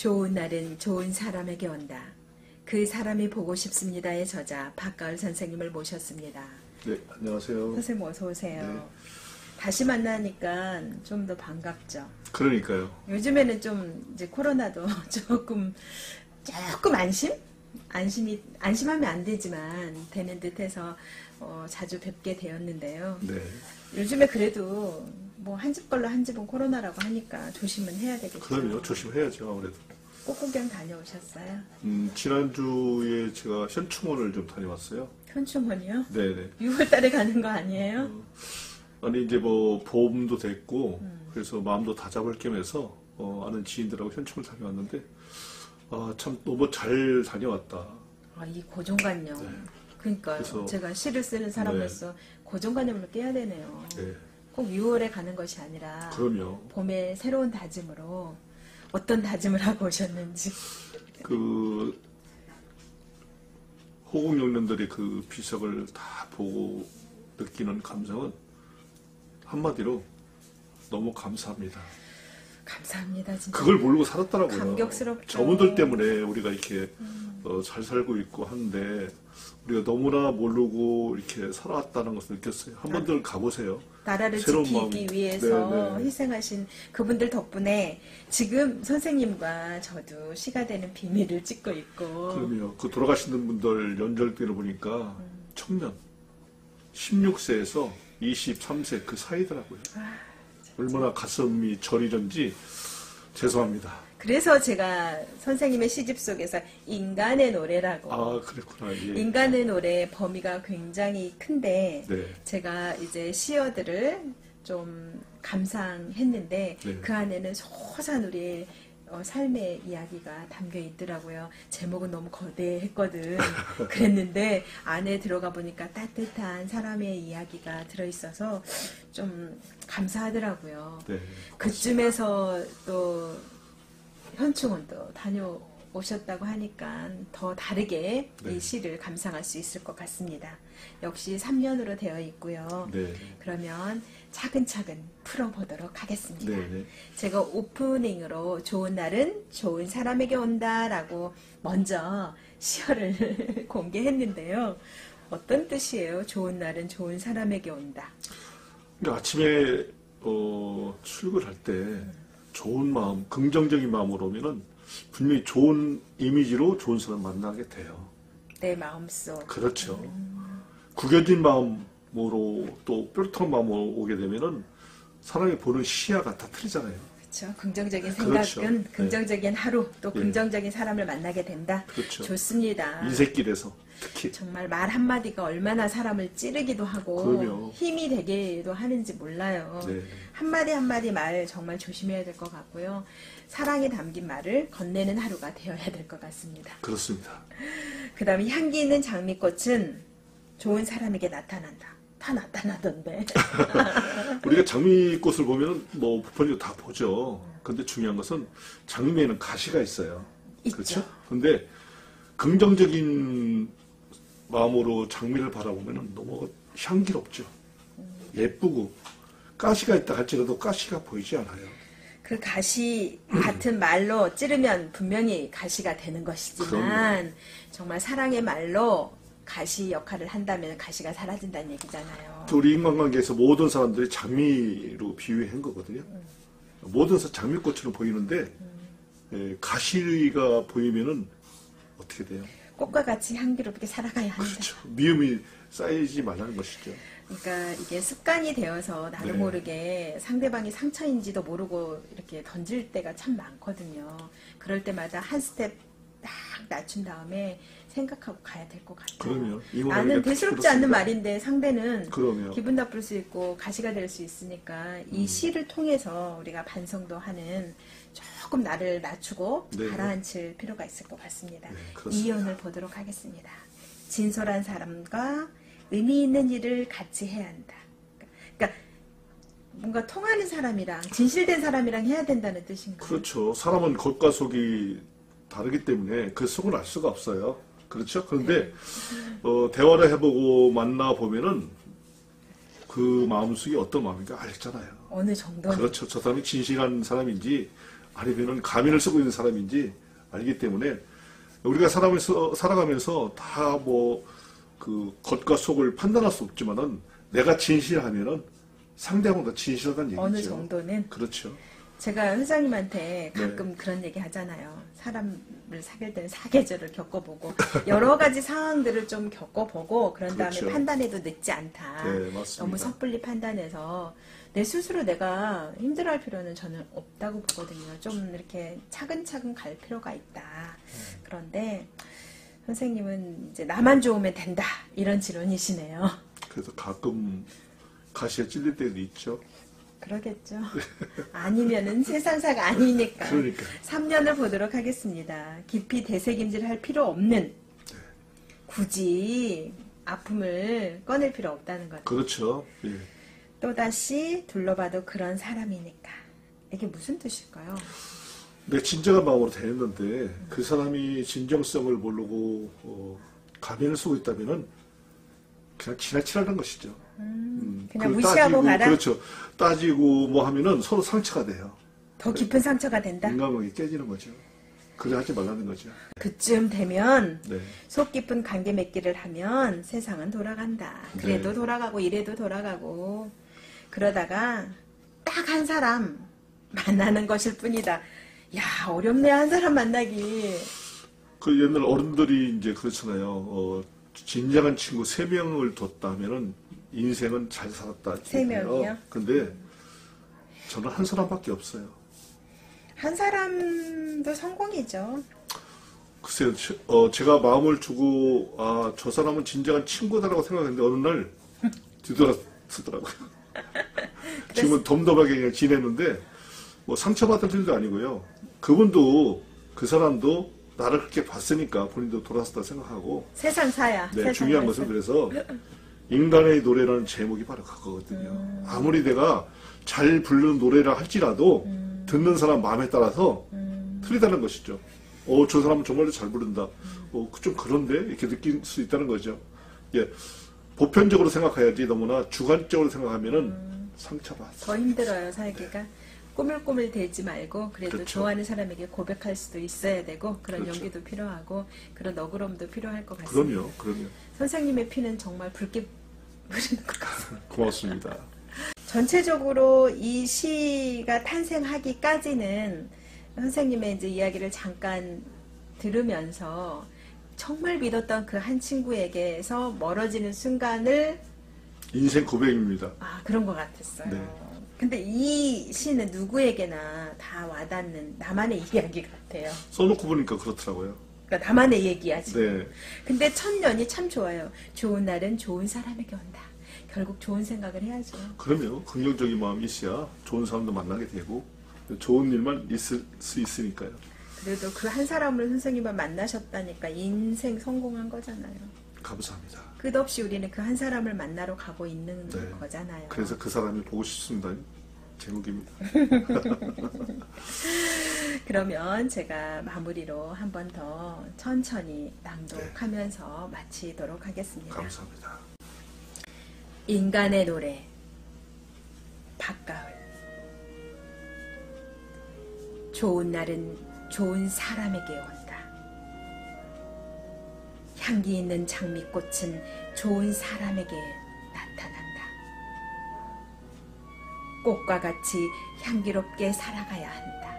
좋은 날은 좋은 사람에게 온다. 그 사람이 보고 싶습니다의 저자 박가을 선생님을 모셨습니다. 네, 안녕하세요. 선생님 어서 오세요. 네. 다시 만나니까 좀 더 반갑죠. 그러니까요. 요즘에는 좀 이제 코로나도 조금 조금 안심? 안심이 안심하면 안 되지만 되는 듯해서 어, 자주 뵙게 되었는데요. 네. 요즘에 그래도 뭐 한 집 걸로 한 집은 코로나라고 하니까 조심은 해야 되겠죠. 그럼요. 조심해야죠, 아무래도. 꽃 구경 다녀오셨어요? 음, 지난주에 제가 현충원을 좀 다녀왔어요. 현충원이요? 네네. 6월달에 가는 거 아니에요? 아니, 이제 뭐, 보험도 됐고, 그래서 마음도 다 잡을 겸 해서, 어, 아는 지인들하고 현충을 다녀왔는데, 아, 참 너무 잘 다녀왔다. 아, 이 고정관념. 그러니까 네. 그래서- 제가 시를 쓰는 사람으로서 고정관념을 깨야 되네요. 네. 꼭 6월에 가는 것이 아니라 그럼요. 봄에 새로운 다짐으로 어떤 다짐을 하고 오셨는지. 그, 호국영년들의 그 비석을 다 보고 느끼는 감성은 한마디로 너무 감사합니다. 감사합니다, 진짜. 그걸 모르고 살았더라고요. 감격스럽죠. 저분들 때문에 우리가 이렇게 어, 잘 살고 있고 하는데 우리가 너무나 모르고 이렇게 살아왔다는 것을 느꼈어요. 한 번들 가보세요. 나라를 지키기 마음. 위해서 네, 네. 희생하신 그분들 덕분에 지금 선생님과 저도 시가 되는 비밀을 찍고 있고 그럼요. 그 돌아가시는 분들 연절기를 보니까 청년 16세에서 23세 그 사이더라고요. 아, 얼마나 가슴이 저리던지 죄송합니다. 그래서 제가 선생님의 시집 속에서 인간의 노래라고 아 그랬구나. 예. 인간의 노래 범위가 굉장히 큰데 네. 제가 이제 시어들을 좀 감상했는데 네. 그 안에는 소소한 우리의 어, 삶의 이야기가 담겨 있더라고요. 제목은 너무 거대했거든. 그랬는데 안에 들어가 보니까 따뜻한 사람의 이야기가 들어 있어서 좀 감사하더라고요. 네. 그쯤에서 또 현충원 도 다녀오셨다고 하니까 더 다르게 네. 이 시를 감상할 수 있을 것 같습니다. 역시 3년으로 되어 있고요. 네. 그러면 차근차근 풀어보도록 하겠습니다. 네. 네. 제가 오프닝으로 좋은 날은 좋은 사람에게 온다라고 먼저 시어를 공개했는데요. 어떤 뜻이에요? 좋은 날은 좋은 사람에게 온다. 그러니까 아침에 어, 출근할 때 좋은 마음, 긍정적인 마음으로 오면은 분명히 좋은 이미지로 좋은 사람 만나게 돼요. 내 마음속. 그렇죠. 구겨진 마음으로 또 뾰루통한 마음으로 오게 되면은 사람이 보는 시야가 다 틀리잖아요. 그렇죠. 긍정적인 그렇죠. 생각은 네. 긍정적인 하루 또 예. 긍정적인 사람을 만나게 된다. 그렇죠. 좋습니다. 인생길에서 특히 정말 말 한마디가 얼마나 사람을 찌르기도 하고 그럼요. 힘이 되기도 하는지 몰라요. 네. 한마디 한마디 말 정말 조심해야 될 것 같고요. 사랑에 담긴 말을 건네는 하루가 되어야 될 것 같습니다. 그렇습니다. 그 다음에 향기 있는 장미꽃은 좋은 사람에게 나타난다. 다 나타나던데. 우리가 장미꽃을 보면 뭐 부모님도 다 보죠. 근데 중요한 것은 장미에는 가시가 있어요. 있죠. 그렇죠? 근데 긍정적인 마음으로 장미를 바라보면 너무 향기롭죠. 예쁘고 가시가 있다 할지라도 가시가 보이지 않아요. 그 가시 같은 말로 찌르면 분명히 가시가 되는 것이지만 정말 사랑의 말로 가시 역할을 한다면 가시가 사라진다는 얘기잖아요. 또 우리 인간관계에서 모든 사람들이 장미로 비유한 거거든요. 모든 사 장미꽃처럼 보이는데 예, 가시가 보이면은 어떻게 돼요? 꽃과 같이 향기롭게 살아가야 한다. 그렇죠. 미움이 쌓이지 말라는 것이죠. 그러니까 이게 습관이 되어서 나도 네. 모르게 상대방이 상처인지도 모르고 이렇게 던질 때가 참 많거든요. 그럴 때마다 한 스텝 딱 낮춘 다음에 생각하고 가야 될 것 같아요. 그럼요. 나는 대수롭지 않는. 말인데 상대는 그럼요. 기분 나쁠 수 있고 가시가 될 수 있으니까 음. 이 시를 통해서 우리가 반성도 하는 조금 나를 낮추고 네. 가라앉힐 필요가 있을 것 같습니다. 네. 이연을 보도록 하겠습니다. 진솔한 사람과 의미 있는 일을 같이 해야 한다. 그러니까 뭔가 통하는 사람이랑 진실된 사람이랑 해야 된다는 뜻인가요? 그렇죠. 사람은 겉과 속이 다르기 때문에 그 속을 알 수가 없어요. 그렇죠? 그런데 어, 대화를 해보고 만나 보면은 그 마음속이 어떤 마음인가 알잖아요. 어느 정도는 그렇죠. 저 사람이 진실한 사람인지 아니면은 가면을 쓰고 있는 사람인지 알기 때문에 우리가 살아가면서, 살아가면서 다 뭐 그 겉과 속을 판단할 수 없지만은 내가 진실하면은 상대방도 진실하다는 얘기죠. 어느 정도는 그렇죠. 제가 회장님한테 네. 가끔 그런 얘기 하잖아요. 사람을 사귈 때는 사계절을 겪어보고 여러 가지 상황들을 좀 겪어보고 그런 다음에 그렇죠. 판단해도 늦지 않다. 네, 맞습니다. 너무 섣불리 판단해서 내 스스로 내가 힘들어할 필요는 저는 없다고 보거든요. 좀 이렇게 차근차근 갈 필요가 있다. 그런데 선생님은 이제 나만 좋으면 된다 이런 지론이시네요. 그래서 가끔 가시에 찔릴 때도 있죠. 그러겠죠. 아니면은 세상사가 아니니까. 그러니까. 3년을 보도록 하겠습니다. 깊이 되새김질 할 필요 없는, 굳이 아픔을 꺼낼 필요 없다는 거죠. 그렇죠. 예. 또다시 둘러봐도 그런 사람이니까. 이게 무슨 뜻일까요? 내 진정한 마음으로 대했는데 그 사람이 진정성을 모르고 어, 가면을 쓰고 있다면은 그냥 지나치라는 것이죠. 음, 그냥 그걸 무시하고 가라? 그렇죠. 따지고 뭐 하면은 서로 상처가 돼요. 더 깊은 상처가 된다? 인간관계 깨지는 거죠. 그래 하지 말라는 거죠. 그쯤 되면 네. 속 깊은 관계 맺기를 하면 세상은 돌아간다. 그래도 네. 돌아가고 이래도 돌아가고 그러다가 딱 한 사람 만나는 것일 뿐이다. 야 어렵네 한 사람 만나기. 그 옛날 어른들이 이제 그렇잖아요. 어, 진정한 친구 세 명을 뒀다면은 인생은 잘 살았다. 세 명이요? 근데 저는 한 사람밖에 없어요. 한 사람도 성공이죠. 글쎄요, 제- 어, 제가 마음을 주고, 아, 저 사람은 진정한 친구다라고 생각했는데, 어느 날, 뒤돌아서더라고요. 지금은 덤덤하게 그냥 지내는데, 뭐, 상처받을 일도 아니고요. 그분도, 그 사람도, 나를 그렇게 봤으니까 본인도 돌아섰다 생각하고, 세상 사야. 네, 세상 중요한. 것은 그래서, 인간의 노래라는 제목이 바로 그거거든요. 음. 아무리 내가 잘 부르는 노래라 할지라도, 음. 듣는 사람 마음에 따라서, 틀리다는 것이죠. 어, 저 사람은 정말로 잘 부른다. 어, 좀 그런데? 이렇게 느낄 수 있다는 거죠. 예. 보편적으로 생각해야지 너무나 주관적으로 생각하면은 상처받아. 더 힘들어요 살기가. 꼬물꼬물 대지 말고 그래도 그렇죠. 좋아하는 사람에게 고백할 수도 있어야 되고 그런 그렇죠. 용기도 필요하고 그런 너그럼도 필요할 것 같습니다. 그럼요, 그럼요. 선생님의 피는 정말 붉게 같습니다. 고맙습니다. 전체적으로 이 시가 탄생하기까지는 선생님의 이제 이야기를 잠깐 들으면서 정말 믿었던 그 한 친구에게서 멀어지는 순간을 인생 고백입니다. 아 그런 것 같았어요. 네. 근데 이 시는 누구에게나 다 와닿는 나만의 이야기 같아요. 써놓고 보니까 그렇더라고요. 그러니까 나만의 얘기야 지금. 네. 근데 첫년이 참 좋아요. 좋은 날은 좋은 사람에게 온다. 결국 좋은 생각을 해야죠. 그러면 긍정적인 마음이 있어야 좋은 사람도 만나게 되고, 좋은 일만 있을 수 있으니까요. 그래도 그 한 사람을 선생님만 만나셨다니까 인생 성공한 거잖아요. 감사합니다. 끝없이 우리는 그 한 사람을 만나러 가고 있는 네. 거잖아요. 그래서 그 사람이 보고 싶습니다. 제목입니다. 그러면 제가 마무리로 한 번 더 천천히 낭독하면서 네. 마치도록 하겠습니다. 감사합니다. 인간의 노래 밭가을 좋은 날은 좋은 사람에게 온다. 향기 있는 장미꽃은 좋은 사람에게 나타난다. 꽃과 같이 향기롭게 살아가야 한다.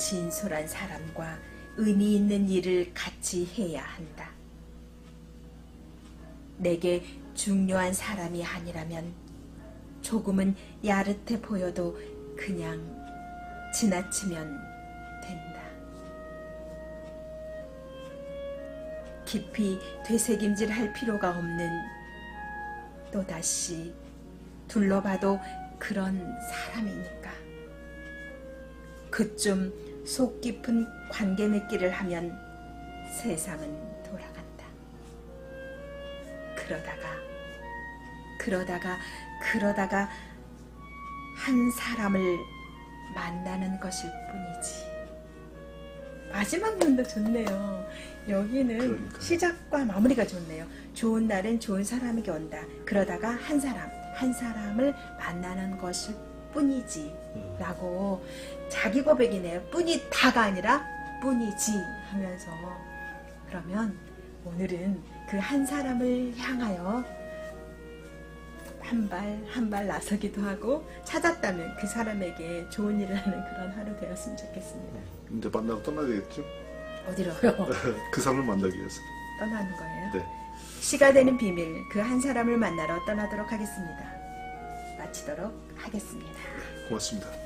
진솔한 사람과 의미 있는 일을 같이 해야 한다. 내게 중요한 사람이 아니라면 조금은 야릇해 보여도 그냥 지나치면 된다. 깊이 되새김질 할 필요가 없는 또다시 둘러봐도 그런 사람이니까. 그쯤 속 깊은 관계 맺기를 하면 세상은 돌아간다. 그러다가 그러다가 그러다가 한 사람을 만나는 것일 뿐이지. 마지막 면도 좋네요. 여기는 그러니까요. 시작과 마무리가 좋네요. 좋은 날은 좋은 사람에게 온다. 그러다가 한 사람, 한 사람을 만나는 것일 뿐이지 라고 자기 고백이네요. 뿐이 다가 아니라 뿐이지 하면서 그러면 오늘은 그 한 사람을 향하여 한 발 한 발 나서기도 하고 찾았다면 그 사람에게 좋은 일을 하는 그런 하루 되었으면 좋겠습니다. 이제 만나고 떠나야 되겠죠? 어디로요? 그 사람을 만나기 위해서. 떠나는 거예요. 네. 시가 되는 비밀 그 한 사람을 만나러 떠나도록 하겠습니다. 마치도록 하겠습니다. 고맙습니다.